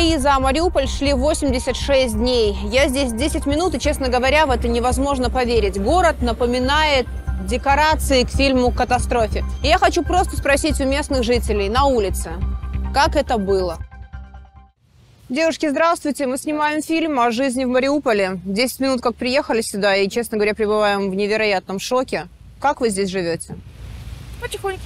Бои за Мариуполь шли 86 дней. Я здесь 10 минут, и, честно говоря, в это невозможно поверить. Город напоминает декорации к фильму «Катастрофе». И я хочу просто спросить у местных жителей на улице, как это было? Девушки, здравствуйте. Мы снимаем фильм о жизни в Мариуполе. 10 минут как приехали сюда, и, честно говоря, пребываем в невероятном шоке. Как вы здесь живете? Потихоньку.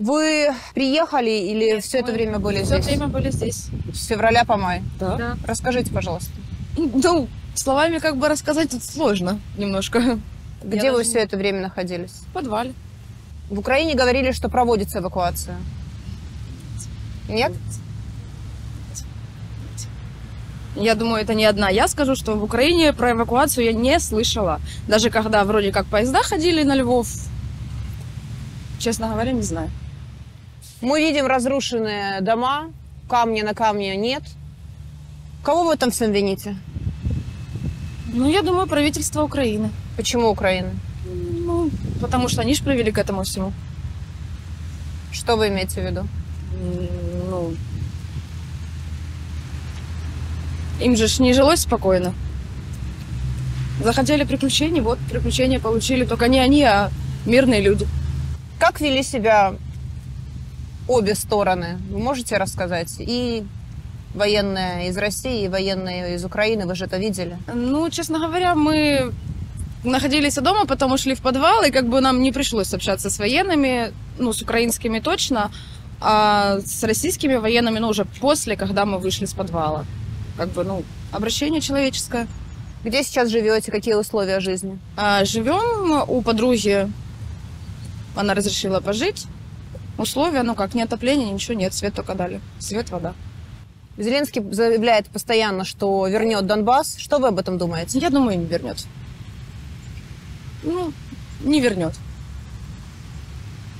Вы приехали или все это время были Все здесь? время были здесь. С февраля по май. Да. Расскажите, пожалуйста. Ну, словами как бы рассказать тут сложно немножко. Где Я вы даже все это время находились? В подвале. В Украине говорили, что проводится эвакуация. Нет? Я думаю, это не одна. Я скажу, что в Украине про эвакуацию я не слышала. Даже когда вроде как поезда ходили на Львов, честно говоря, не знаю. Мы видим разрушенные дома, камня на камне нет. Кого вы там всем вините? Ну, я думаю, правительство Украины. Почему Украина? Ну, потому что они же привели к этому всему. Что вы имеете в виду? Ну, им же ж не жилось спокойно. Захотели приключений, вот приключения получили. Только не они, а мирные люди. Как вели себя обе стороны? Вы можете рассказать? И военные из России, и военные из Украины, вы же это видели. Ну, честно говоря, мы находились дома, потом ушли в подвал, и как бы нам не пришлось общаться с военными, ну, с украинскими точно, а с российскими военными, ну, уже после, когда мы вышли с подвала. Как бы, ну, обращение человеческое. Где сейчас живете? Какие условия жизни? А, живем у подруги, она разрешила пожить. Условия, ну как, ни отопления, ничего нет, свет только дали. Свет, вода. Зеленский заявляет постоянно, что вернет Донбасс. Что вы об этом думаете? Я думаю, не вернет. Ну, не вернет.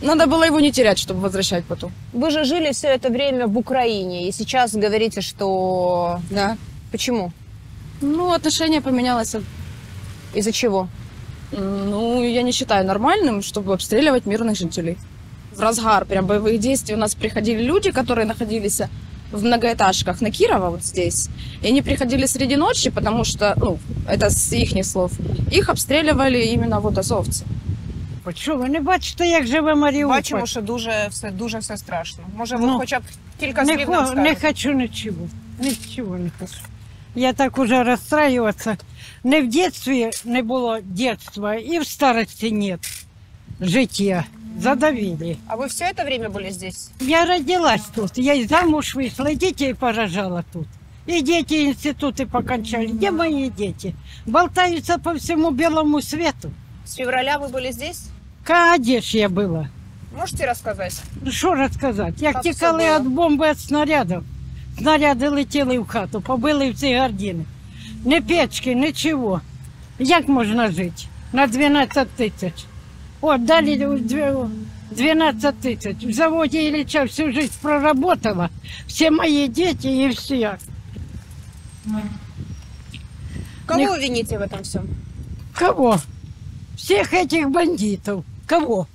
Надо было его не терять, чтобы возвращать потом. Вы же жили все это время в Украине, и сейчас говорите, что... Да. Почему? Ну, отношение поменялось. Из-за чего? Ну, я не считаю нормальным, чтобы обстреливать мирных жителей В разгар прям боевых действий у нас приходили люди, которые находились в многоэтажках на Кирова вот здесь. И они приходили среди ночи, потому что, ну, это с их слов, их обстреливали именно вот азовцы. Що ви не бачите, як живе Маріуполь? Бачимо, що дуже все, дуже все страшно. Може, ви Ну, хоча б кілька не, слів нам хо- не скажете? хочу нічого. Нічого не хочу. Я так уже розстраюватися. Не в дитинстві не було дитинства, і в старості нет життя. Задавили. А вы все это время были здесь? Я родилась тут, я и замуж вышла, и детей поражала тут. И дети институты покончали. Где мои дети? Болтаются по всему белому свету. С февраля вы были здесь? Кадеш я была. Можете рассказать? Ну, Що розказати? Як Так тікали все від бомби, від снарядів. Снаряди летіли в хату, побили всі гардини. Ні печки, нічого. Як можна жити? На 12 тисяч. От далі дві- 12 тисяч. В заводі Ілліча всю життя проработала. Всі мої діти і всі. Кого Ник- вы вините в этом всем? Кого? Всіх этих бандитів. Кого?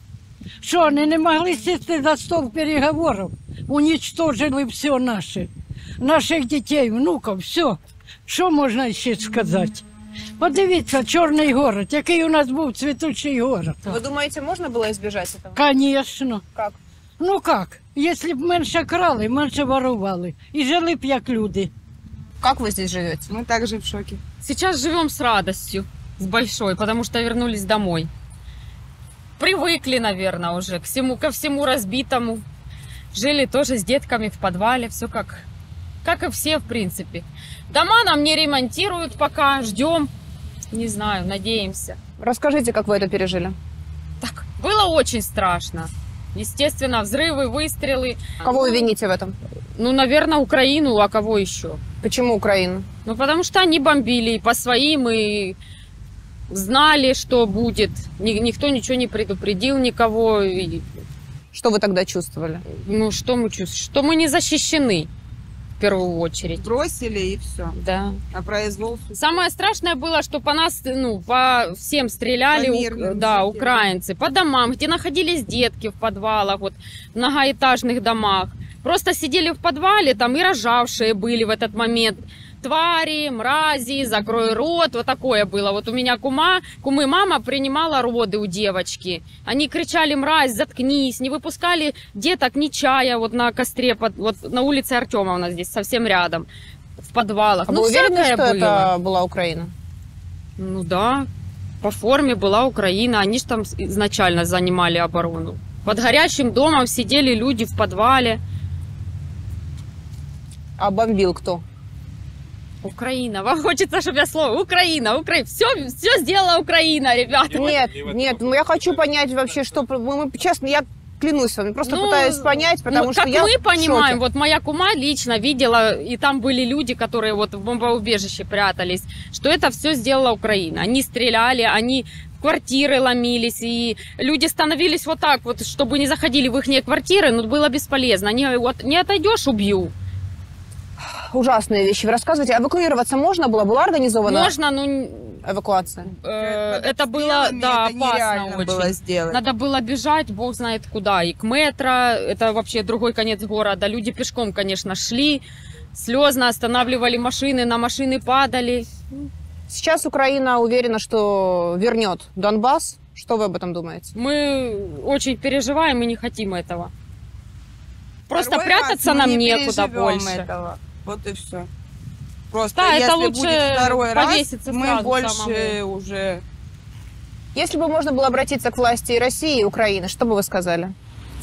Що, вони не могли сісти за стол переговорів? Уничтожили все наше. Наших дітей, внуків, все. Що можна ще сказати? Подивіться, Чорний город, який у нас був цвітучий город. Вы думаете, можно было избежать этого? Звісно. Как? Ну як? Якщо б менше крали, менше ворували. І жили б як люди. Как вы здесь живете? Мы также в шоке. Сейчас живем с радостью, с большой, потому что вернулись домой. Привыкли, наверное, уже к всему, ко всему разбитому. Жили тоже с детками в подвале, все как, как и все, в принципе. Дома нам не ремонтируют пока, ждем, не знаю, надеемся. Расскажите, как вы это пережили. Так, было очень страшно. Естественно, взрывы, выстрелы. Кого вы вините в этом? Ну, наверное, Украину, а кого еще? Почему Украину? Ну, потому что они бомбили и по своим, и знали, что будет. Ни- никто ничего не предупредил никого. Что вы тогда чувствовали? ну, что мы чувствуем? Что мы не защищены, в первую очередь. Бросили и все. Да. А произвол. Самое страшное было, что по нас, ну, по всем стреляли, По мирным да, украинцы, по домам, где находились детки в подвалах, вот, в многоэтажных домах. Просто сидели в подвале, там и рожавшие были в этот момент. Твари, мрази, закрой рот, вот такое было. Вот у меня кума, кумы мама принимала роды у девочки. Они кричали, мразь, заткнись, не выпускали деток ни чая вот на костре, под- вот на улице Артемовна здесь, совсем рядом, в подвалах. А ну, вы уверены, что было. это была Украина? Ну да, по форме была Украина, они же там изначально занимали оборону. Под горящим домом сидели люди в подвале. А бомбил кто? Украина, вам хочется, чтобы я слово Украина, Украина, все, все сделала Украина, ребята. Нет, нет, ну я хочу понять вообще, что... мы, честно, я клянусь вам, просто Ну, пытаюсь понять, потому Ну, что как я мы понимаем, вот моя кума лично видела, и там были люди, которые вот в бомбоубежище прятались, что это все сделала Украина. Они стреляли, они в квартиры ломились, и люди становились вот так вот, чтобы не заходили в их квартиры, но было бесполезно. Они вот не отойдешь, убью. Ужасные вещи вы рассказываете. Эвакуироваться можно было? Была организована Можно, но н- эвакуация? э, Под это было, обстрелами да, это опасно нереально очень. было сделать. Надо было бежать, бог знает куда, и к метро, это вообще другой конец города. Люди пешком, конечно, шли, слезно останавливали машины, на машины падали. Сейчас Украина уверена, что вернет Донбасс. Что вы об этом думаете? Мы очень переживаем и не хотим этого. Просто Второй прятаться раз мы нам не некуда переживем больше. Этого. Вот и все. Просто Да, это если лучше будет второй раз, мы больше самому. уже... Если бы можно было обратиться к власти и России, и Украины, что бы вы сказали?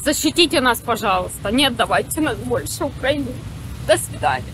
Защитите нас, пожалуйста. Не отдавайте нас больше Украине. До свидания.